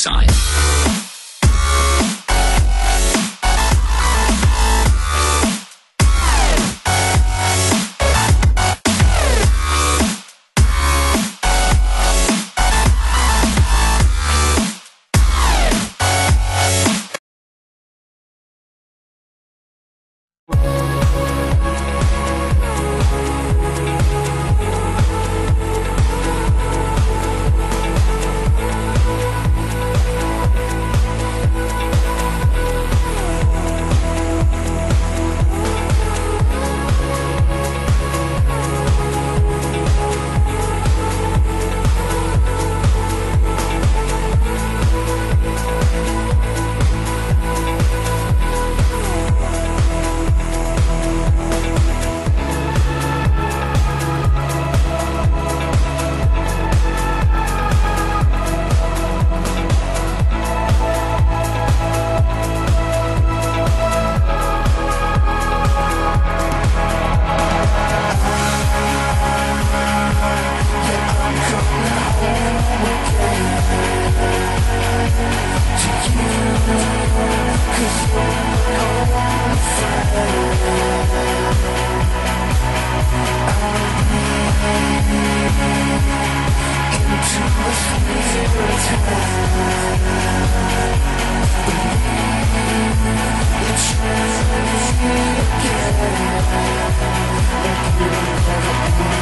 sign. Poolside. Black